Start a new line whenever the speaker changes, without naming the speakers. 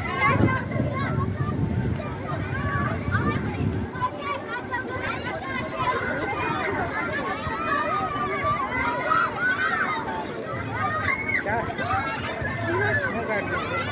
আসলে
Thank you.